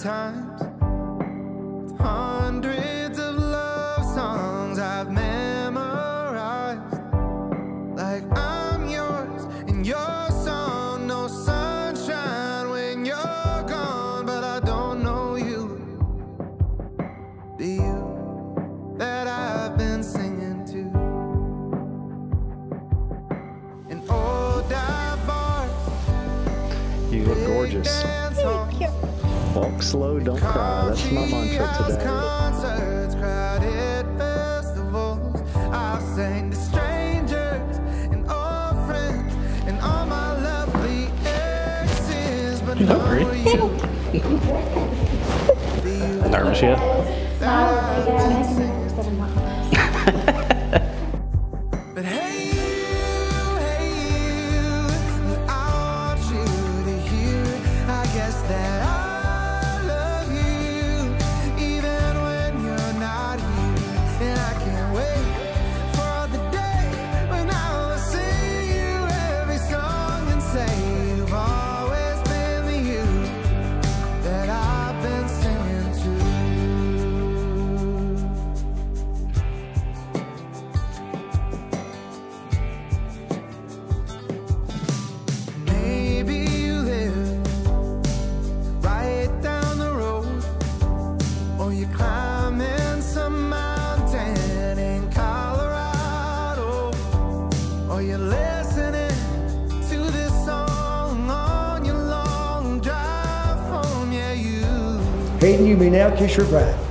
times. Hundreds of love songs I've memorized. Like I'm yours and your song. No sunshine when you're gone, but I don't know you. The you that I've been singing to. In old dive bars, You look gorgeous. dance halls. Walk slow, don't cry. That's my mantra today. Concerts, crowded festivals. I'll sing to strangers and old friends and all my lovely exes, but You look not great. you. The you Nervous yet? Hayden, you may now kiss your bride.